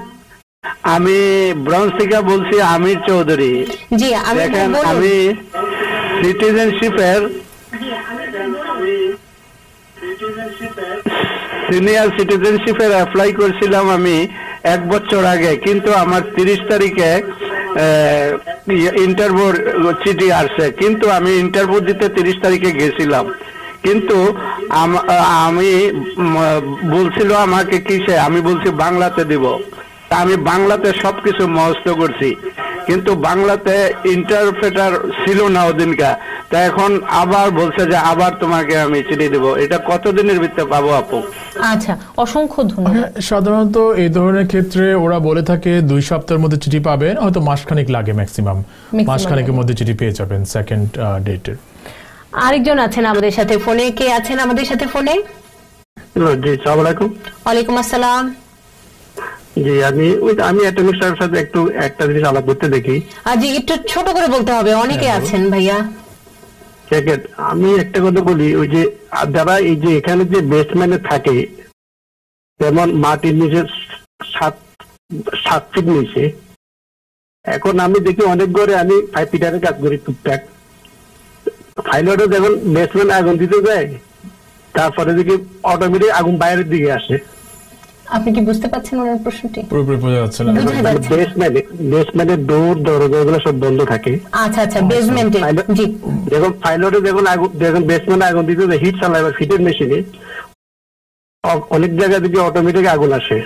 আমি ব্রঞ্জ থেকে বলছি আমির চৌধুরী। জি আমি দেখেন। আমি সিটিজেনশিপের সিনিয়র সিটিজেনশিপের অ্যাপ্লাই করছিলাম আমি এক বছর আগে কিন্তু আমার তিরিশ তারিখে ইন্টারভিউ চিঠি আসছে কিন্তু আমি ইন্টারভিউ দিতে তিরিশ তারিখে গেছিলাম। কিন্তু আমি বলছিল আমাকে কিসে? আমি বলছি বাংলাতে দিব। তা আমি বাংলাতে সবকিছু মহস্ত করছি। কিন্তু বাংলাতে ইন্টারপ্রেটার ছিল না ওদিনকা তা এখন আবার বলছে যে আবার তোমাকে আমি চিঠি দেবো। এটা কতদিনের ভিতরে পাবো আপু? আচ্ছা অসংখ্য ধন্যবাদ। হ্যাঁ, সাধারণত এই ধরনের ক্ষেত্রে ওরা বলে থাকে দুই সপ্তাহের মধ্যে চিঠি পাবেন হয়তো মাসখানেক লাগে ম্যাক্সিমাম মাসখানেকের মধ্যে চিঠি পেয়ে যাবেন সেকেন্ড ডেটের আরেকজন আছেন আমাদের সাথে ফোনে। কে আছেন আমাদের সাথে ফোনে? জি সালাম আলাইকুম। ওয়ালাইকুম আসসালাম। জি আমি ওই আমি অ্যাটমিক স্টারের সাথে একটু একটা জিনিস আলাপ করতে দেখি। আর জি একটু ছোট করে বলতে হবে অনেকে আছেন ভাইয়া। আমি একটা কথা বলি ওই যে যারা এই যে এখানে যে বেসম্যানে থাকে যেমন মাটির নিচে সাত সাত ফিট নিচে এখন আমি দেখি অনেক ঘরে আমি ফাইভ ফিটারের কাজ করি টুকটাক। ফাইলটা যখন বেসম্যানে আগুন দিতে যায় তারপরে দেখি অটোমেটিক আগুন বাইরের দিকে আসে। আপনি কি বুঝতে পারছেন ওনার প্রশ্নটি? পুরোপুরি বোঝা যাচ্ছে না। বেসম্যানে বেসম্যানের ডোর দরজা এগুলো সব বন্ধ থাকে। আচ্ছা আচ্ছা বেসমেন্টে জি। যখন পাইলটে যখন আগুন যখন বেসমেন্ট আগুন দিতে যায় হিট চালায় ফিটের মেশিনে অনেক জায়গা থেকে অটোমেটিক আগুন আসে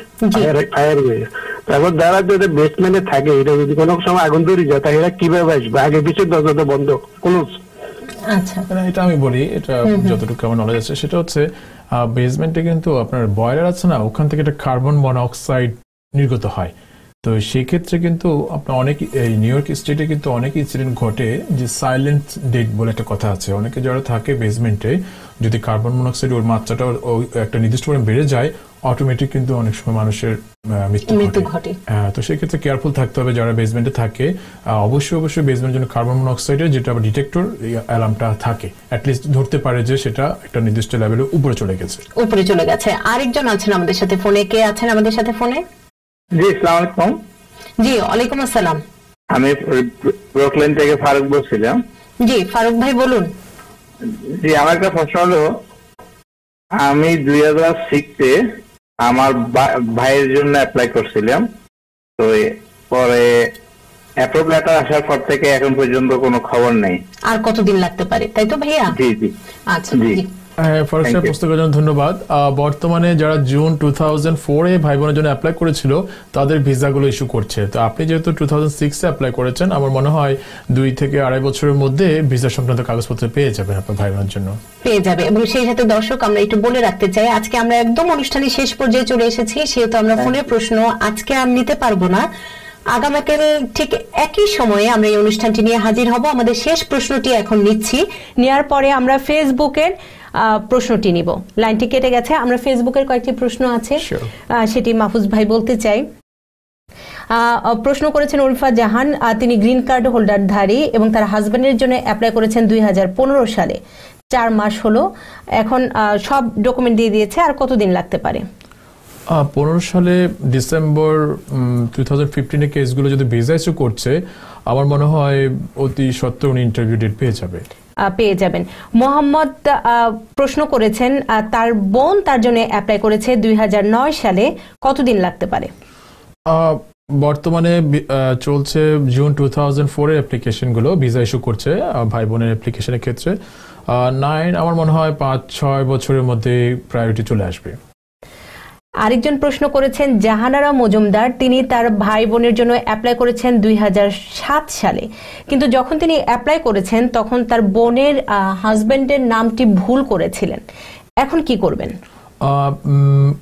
ফায়ার হয়ে তারপর যারা যদি বেসমেন্টে থাকে এটা যদি কোনো সময় আগুন ধরে যায় তাহলে কীভাবে আসবে? আগে পিছিয়ে দরজা বন্ধ ক্লোজ আচ্ছা। এটা আমি বলি এটা যতটুকু আমার নলেজ আছে সেটা হচ্ছে বেসমেন্টে কিন্তু আপনার বয়লার আছে না ওখান থেকে একটা কার্বন মনোক্সাইড নির্গত হয়। তো সেই ক্ষেত্রে কিন্তু আপনার অনেক এই নিউ ইয়র্ক স্টেটে কিন্তু অনেক ইনসিডেন্ট ঘটে যে সাইলেন্ট ডেট বলে একটা কথা আছে। অনেকে যারা থাকে বেসমেন্টে যদি কার্বন মনোক্সাইড ওর মাত্রাটা একটা নির্দিষ্ট পরিমাণ বেড়ে যায় অটোমেটিক কিন্তু অনেক সময় মানুষের মৃত্যু ঘটে। তো সেক্ষেত্রে কেয়ারফুল থাকতে হবে যারা বেসমেন্টে থাকে। অবশ্যই অবশ্যই বেসমেন্টের জন্য কার্বন মনোক্সাইডের যেটা ডিটেক্টর অ্যালার্মটা থাকে। অ্যাটলিস্ট ধরতে পারে যে সেটা একটা নির্দিষ্ট লেভেলের উপরে চলে গেছে। উপরে চলে গেছে। আরেকজন আছেন আমাদের সাথে ফোনে। কে আছেন আমাদের সাথে ফোনে? জি সালাম আলাইকুম। জি ওয়ালাইকুম আসসালাম। আমি ব্রুকলিন থেকে ফারুক বলছিলাম। জি ফারুক ভাই বলুন। জি আমার একটা প্রশ্ন হলো আমি দুই হাজার সিক্সে আমার ভাইয়ের জন্য অ্যাপ্লাই করছিলাম। তো পরে অ্যাপ্রুভ লেটার আসার পর থেকে এখন পর্যন্ত কোনো খবর নেই। আর কতদিন লাগতে পারে? তাই তো ভাইয়া? জি জি। আচ্ছা জি। হ্যাঁ ফারুক সাহেব পুস্তকের জন্য ধন্যবাদ। বর্তমানে যারা জুন টু থাউজেন্ড ফোরে ভাই বোনের জন্য অ্যাপ্লাই করেছিল তাদের ভিসাগুলো ইস্যু করছে। তো আপনি যেহেতু টু থাউজেন্ড সিক্সে অ্যাপ্লাই করেছেন আমার মনে হয় দুই থেকে আড়াই বছরের মধ্যে ভিসা সংক্রান্ত কাগজপত্র পেয়ে যাবেন আপনার ভাই বোনের জন্য। পেয়ে যাবে। এবং সেই সাথে দর্শক আমরা একটু বলে রাখতে চাই আজকে আমরা একদম অনুষ্ঠানের শেষ পর্যায়ে চলে এসেছি সেহেতু আমরা ফোনের প্রশ্ন আজকে আর নিতে পারব না। আগামীকাল ঠিক একই সময়ে আমরা এই অনুষ্ঠানটি নিয়ে হাজির হব। আমাদের শেষ প্রশ্নটি এখন নিচ্ছি। নেওয়ার পরে আমরা ফেসবুকের প্রশ্নটি নিব। লাইনটি কেটে গেছে। আমরা ফেসবুকের কয়েকটি প্রশ্ন আছে। সেটি মাহফুজ ভাই বলতে চাই। প্রশ্ন করেছেন উরফা জাহান তিনি গ্রিন কার্ড হোল্ডারধারী এবং তার হাজবেন্ডের জন্য অ্যাপ্লাই করেছেন দুই হাজার পনেরো সালে। চার মাস হলো। এখন সব ডকুমেন্ট দিয়ে দিয়েছে। আর কতদিন লাগতে পারে? পনেরো সালে ডিসেম্বর টু থাউজেন্ড ফিফটিনে কেসগুলো যদি ভিসা ইস্যু করছে আমার মনে হয় অতি সত্ত্বে উনি ইন্টারভিউ ডেট পেয়ে যাবে। পেয়ে যাবেন। মোহাম্মদ প্রশ্ন করেছেন তার বোন তার জন্য অ্যাপ্লাই করেছে দুই সালে। কতদিন লাগতে পারে? বর্তমানে চলছে জুন টু থাউজেন্ড ফোরের অ্যাপ্লিকেশনগুলো ভিসা ইস্যু করছে ভাই বোনের অ্যাপ্লিকেশনের ক্ষেত্রে। নাইন আমার মনে হয় পাঁচ, ছয় বছরের মধ্যে প্রায়োরিটি চলে আসবে। আরেকজন প্রশ্ন করেছেন, জাহানারা মজুমদার, তিনি তার ভাই বোনের জন্য অ্যাপ্লাই করেছেন দুই হাজার সাত সালে। কিন্তু যখন তিনি অ্যাপ্লাই করেছেন, তখন তার বোনের হাজবেন্ডের নামটি ভুল করেছিলেন। এখন কি করবেন?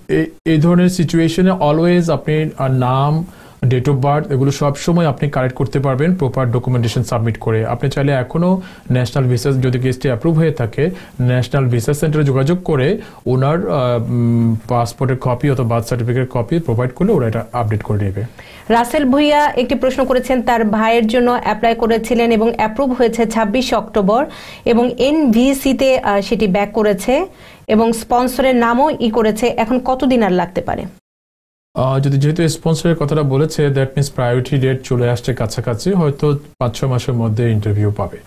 এই- ধরনের সিচুয়েশনে অলওয়েজ আপনি নাম ডেট অফ বার্থ এগুলো সব সময় আপনি কারেক্ট করতে পারবেন প্রপার ডকুমেন্টেশন সাবমিট করে। আপনি চাইলে এখনও ন্যাশনাল ভিসা যদি কেসটি অ্যাপ্রুভ হয়ে থাকে ন্যাশনাল ভিসা সেন্টারে যোগাযোগ করে ওনার পাসপোর্টের কপি অথবা বার্থ সার্টিফিকেট কপি প্রোভাইড করলে ওরা এটা আপডেট করে নেবে রাসেল ভুইয়া একটি প্রশ্ন করেছেন, তার ভাইয়ের জন্য অ্যাপ্লাই করেছিলেন এবং অ্যাপ্রুভ হয়েছে ছাব্বিশ অক্টোবর এবং এনভিসিতে সেটি ব্যাক করেছে এবং স্পন্সরের নামও ই করেছে। এখন কতদিন আর লাগতে পারে? যদি যেহেতু স্পন্সরের কথাটা বলেছে দ্যাট মিনস প্রায়োরিটি ডেট চলে আসছে কাছাকাছি, হয়তো পাঁচ ছ মাসের মধ্যে ইন্টারভিউ পাবে।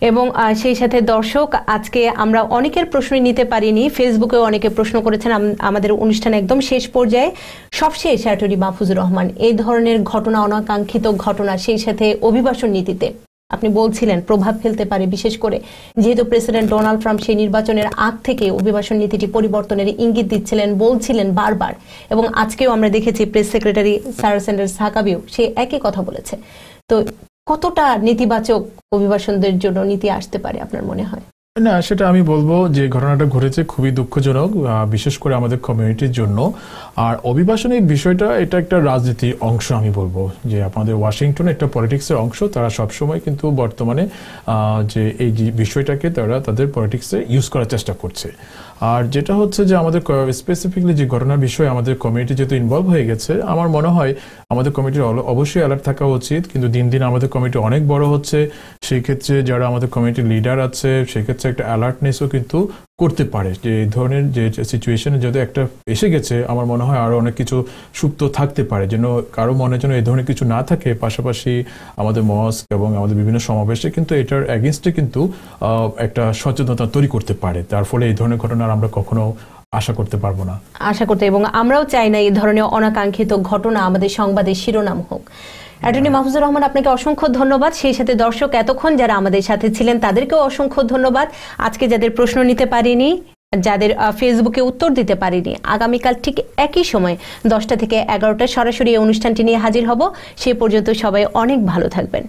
এবং সেই সাথে দর্শক, আজকে আমরা অনেকের প্রশ্ন নিতে পারিনি। ফেসবুকে অনেকে প্রশ্ন করেছেন, আম- আমাদের অনুষ্ঠান একদম শেষ পর্যায়ে। সবশেষ অ্যাটর্নি মাহফুজুর রহমান, এই ধরনের ঘটনা, অনাকাঙ্ক্ষিত ঘটনা, সেই সাথে অভিবাসন নীতিতে। আপনি বলছিলেন প্রভাব ফেলতে পারে, বিশেষ করে যেহেতু প্রেসিডেন্ট ডোনাল্ড ট্রাম্প সেই নির্বাচনের আগ থেকে অভিবাসন নীতিটি পরিবর্তনের ইঙ্গিত দিচ্ছিলেন, বলছিলেন বারবার। এবং আজকেও আমরা দেখেছি প্রেস সেক্রেটারি সারা স্যান্ডার্স হাকাবিও সে একই কথা বলেছে। তো কতটা নেতিবাচক অভিবাসনদের জন্য নীতি আসতে পারে আপনার মনে হয়? না, সেটা আমি বলব যে ঘটনাটা ঘটেছে খুবই দুঃখজনক বিশেষ করে আমাদের কমিউনিটির জন্য। আর অভিবাসনের বিষয়টা, এটা একটা রাজনীতির অংশ আমি বলব। যে আমাদের ওয়াশিংটন একটা পলিটিক্সের অংশ, তারা সবসময় কিন্তু বর্তমানে যে এই বিষয়টাকে তারা তাদের পলিটিক্সে ইউজ করার চেষ্টা করছে। আর যেটা হচ্ছে যে আমাদের স্পেসিফিকলি যে ঘটনার বিষয়ে আমাদের কমিটি যেহেতু ইনভলভ হয়ে গেছে, আমার মনে হয় আমাদের কমিটির অবশ্যই অ্যালার্ট থাকা উচিত। কিন্তু দিন দিন আমাদের কমিটি অনেক বড় হচ্ছে। সেই ক্ষেত্রে যারা আমাদের কমিটির লিডার আছে সেক্ষেত্রে একটা অ্যালার্টনেসও কিন্তু করতে পারে। যে এই ধরনের যে সিচুয়েশনে যদি একটা এসে গেছে, আমার মনে হয় আরও অনেক কিছু সুপ্ত থাকতে পারে। যেন কারও মনে যেন এই ধরনের কিছু না থাকে, পাশাপাশি আমাদের মস্ক এবং আমাদের বিভিন্ন সমাবেশে কিন্তু এটার অ্যাগেনস্টে কিন্তু একটা সচেতনতা তৈরি করতে পারে। তার ফলে এই ধরনের ঘটনা আমরা কখনো আশা করতে পারব না। আশা করতে এবং আমরাও চাই না এই ধরনের অনাকাঙ্ক্ষিত ঘটনা আমাদের সংবাদের শিরোনাম হোক। অ্যাটর্নি মাহফুজুর রহমান, আপনাকে অসংখ্য ধন্যবাদ। সেই সাথে দর্শক এতক্ষণ যারা আমাদের সাথে ছিলেন, তাদেরকেও অসংখ্য ধন্যবাদ। আজকে যাদের প্রশ্ন নিতে পারিনি, যাদের ফেসবুকে উত্তর দিতে পারিনি, আগামীকাল ঠিক একই সময় দশটা থেকে এগারোটা সরাসরি এই অনুষ্ঠানটি নিয়ে হাজির হব। সে পর্যন্ত সবাই অনেক ভালো থাকবেন।